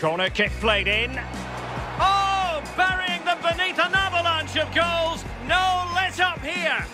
Corner kick played in. Oh, burying them beneath an avalanche of goals. No let up here.